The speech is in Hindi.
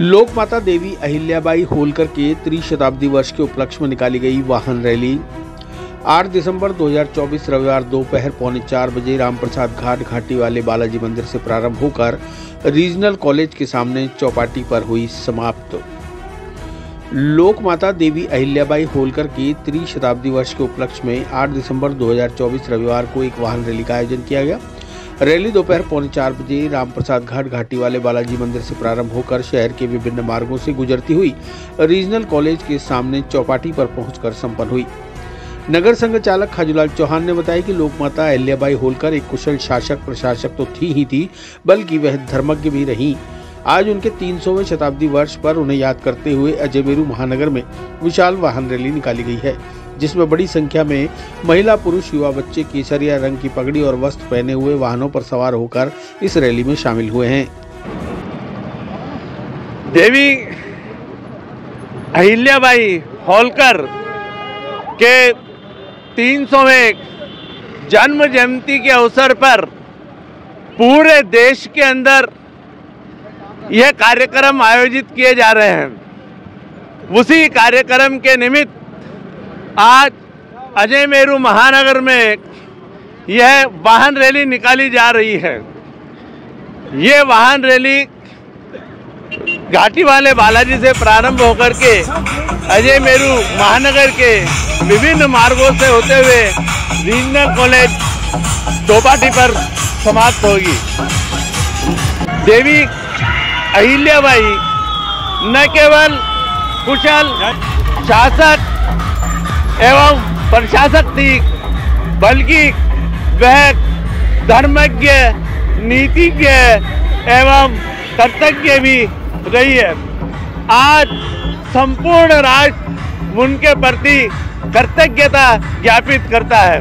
लोक माता देवी अहिल्याबाई होलकर के त्रिशताब्दी वर्ष के उपलक्ष्य में निकाली गई वाहन रैली। 8 दिसंबर 2024 रविवार दोपहर पौने चार बजे रामप्रसाद घाट घाटी वाले बालाजी मंदिर से प्रारंभ होकर रीजनल कॉलेज के सामने चौपाटी पर हुई समाप्त। लोक माता देवी अहिल्याबाई होलकर की त्रिशताब्दी वर्ष के उपलक्ष्य में 8 दिसंबर 2024 रविवार को एक वाहन रैली का आयोजन किया गया। रैली दोपहर पौने चार बजे रामप्रसाद घाट घाटी वाले बालाजी मंदिर से प्रारंभ होकर शहर के विभिन्न मार्गों से गुजरती हुई रीजनल कॉलेज के सामने चौपाटी पर पहुंचकर संपन्न हुई। नगर संघ चालक खाजूलाल चौहान ने बताया कि लोकमाता अहिल्याबाई होलकर एक कुशल शासक, प्रशासक तो थी ही थी, बल्कि वह धर्मज्ञ भी रही। आज उनके 300वें शताब्दी वर्ष पर उन्हें याद करते हुए अजयमेरू महानगर में विशाल वाहन रैली निकाली गई है। जिसमें बड़ी संख्या में महिला, पुरुष, युवा बच्चे, केसरिया रंग की पगड़ी और वस्त्र पहने हुए वाहनों पर सवार होकर इस रैली में शामिल हुए हैं। देवी अहिल्याबाई होलकर के 300वें जन्म जयंती के अवसर पर पूरे देश के अंदर यह कार्यक्रम आयोजित किए जा रहे हैं। उसी कार्यक्रम के निमित्त आज अजय मेरू महानगर में यह वाहन रैली निकाली जा रही है। ये वाहन रैली घाटी वाले बालाजी से प्रारंभ होकर के अजय मेरू महानगर के विभिन्न मार्गों से होते हुए रीजनल कॉलेज चौपाटी पर समाप्त होगी। देवी अहिल्याबाई, न केवल कुशल, शासक एवं प्रशासक थी बल्कि वह धर्मज्ञ, नीतिज्ञ एवं कर्तज्ञ भी रही है। आज संपूर्ण राष्ट्र उनके प्रति कर्तज्ञता ज्ञापित करता है।